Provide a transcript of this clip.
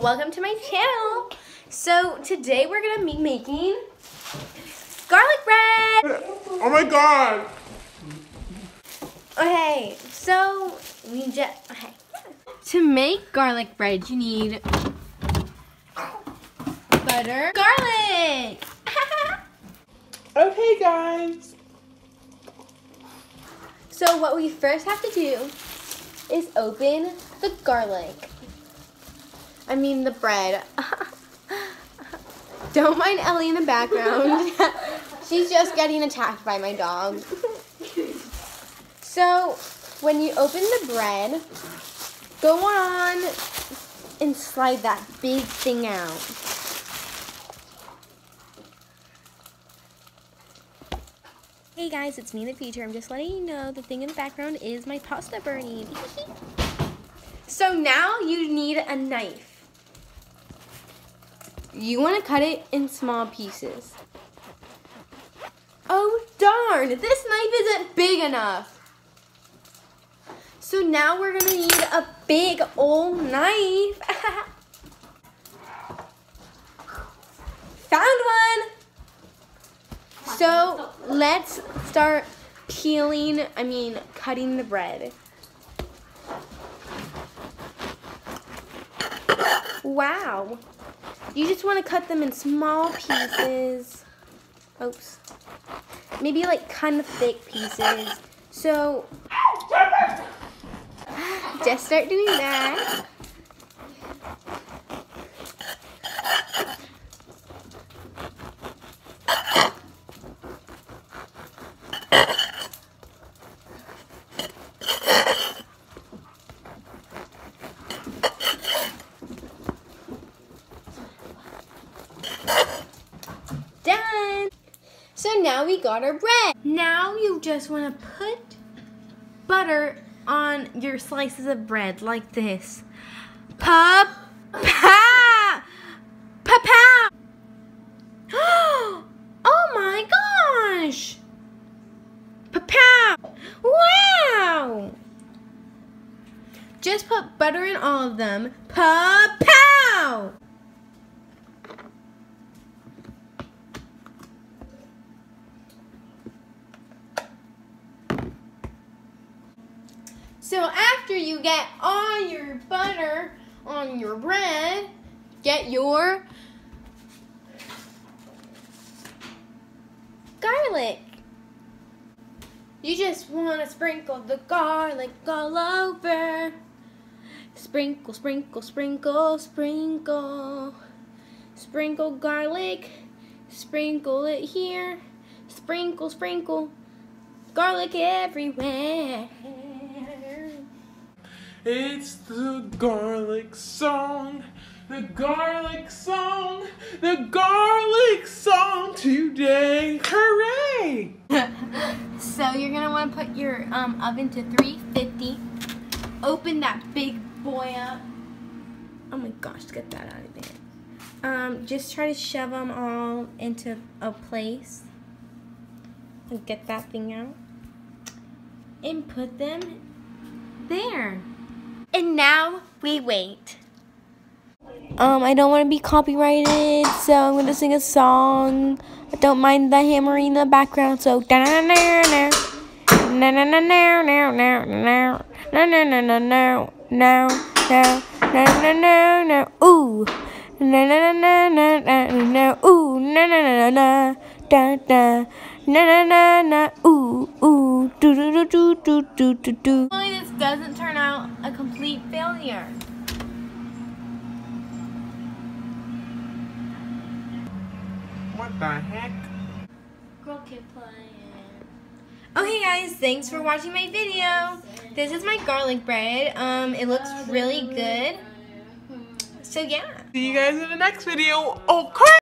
welcome to my channel. So today we're gonna be making garlic bread. Oh my god! Okay, so we just okay. To make garlic bread, you need butter, garlic. Okay, guys. so what we first have to do is open the garlic. I mean the bread. Don't mind Ellie in the background. She's just getting attacked by my dog. so when you open the bread, go on and slide that big thing out. Hey guys, it's me in the future. I'm just letting you know the thing in the background is my pasta burning. so now you need a knife. You want to cut it in small pieces. Oh darn, this knife isn't big enough. So now we're gonna need a big old knife. Found one. So let's start peeling, I mean cutting the bread. Wow. You just want to cut them in small pieces. Oops. Maybe like kind of thick pieces. So just start doing that. So now we got our bread. Now you just want to put butter on your slices of bread like this. Pa. Oh my gosh! Wow! Just put butter in all of them. Pa pow! So after you get all your butter on your bread, get your garlic. You just want to sprinkle the garlic all over. Sprinkle, sprinkle, sprinkle, sprinkle. Sprinkle garlic. Sprinkle it here. Sprinkle, sprinkle. Garlic everywhere. It's the garlic song. The garlic song. The garlic song today. Hooray! So you're gonna want to put your um, oven to 350. Open that big boy up. Oh my gosh, get that out of there. Um, just try to shove them all into a place. And get that thing out. And put them there. And now we wait. Um, I don't want to be copyrighted, so I'm gonna sing a song. I don't mind the hammering in the background, so na na na na na na na na na na na na na na na na no no no no no no ooh na na na na na na ooh na na na na da da na na na na ooh ooh do do do do do do do. This doesn't turn out a complete failure. What the heck? Okay guys, thanks for watching my video. This is my garlic bread. Um, it looks really good. So yeah. See you guys in the next video. Oh crap!